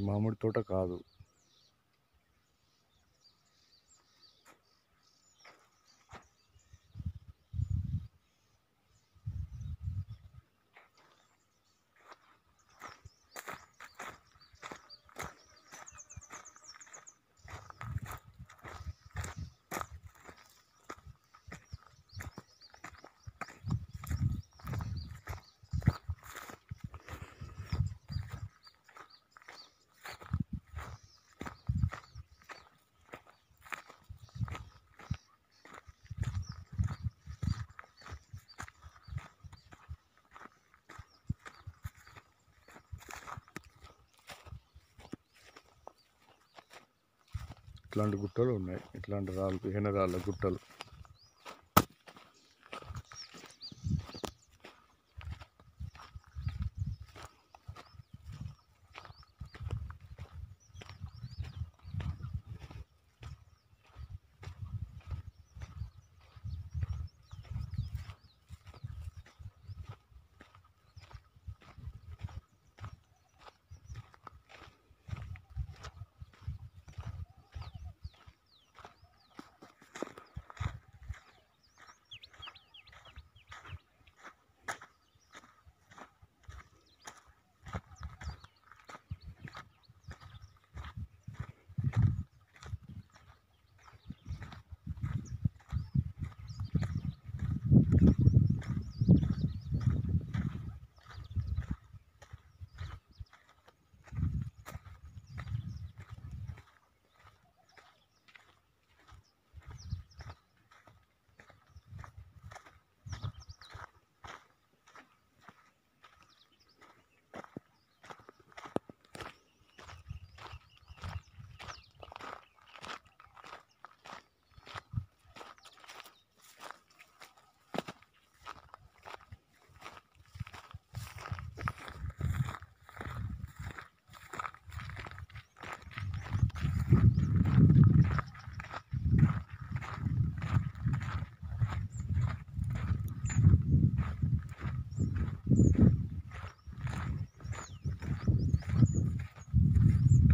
మామిడి తోట కాదు. ఇట్లాంటి గుట్టలు ఉన్నాయి. ఇట్లాంటి రాళ్ళు హెన గుట్టలు.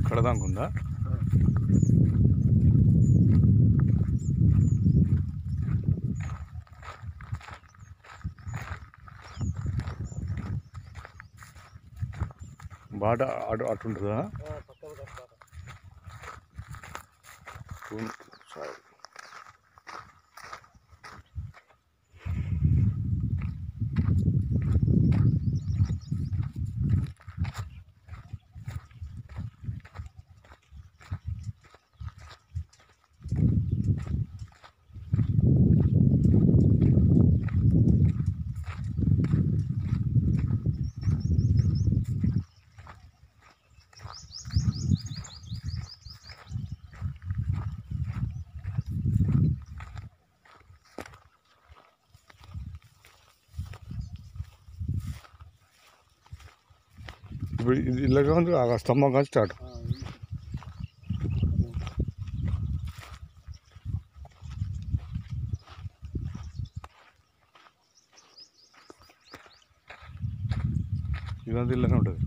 ఇక్కడ దాకా ఉందా బాట అటు అటు ఇప్పుడు ఇది ఇలాగే ఉంది ఆ స్తంభం కానీ స్టార్ట్. ఇదంతా ఇలానే ఉంటుంది.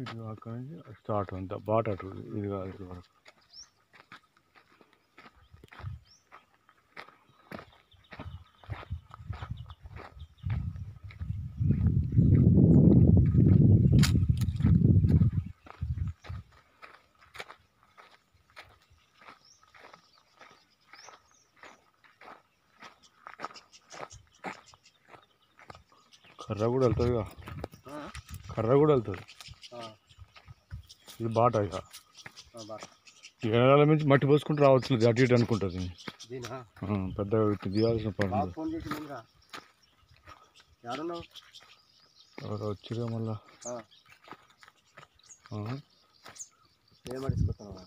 ఇది అక్కడి నుంచి స్టార్ట్ అంతా బాట అటు ఇది కాదు ఇది వరకు. కర్ర కూడా వెళ్తుందిగా. కర్ర కూడా వెళ్తుంది. ఇది బాట ఇక. ఏడాల నుంచి మట్టి పోసుకుంటూ రావచ్చు అటు ఇటు అనుకుంటుంది పెద్దగా దిగాల్సిన పని ఎవరో వచ్చిగా మళ్ళా. ఆ. ఏం పట్టించుకుంటున్నావా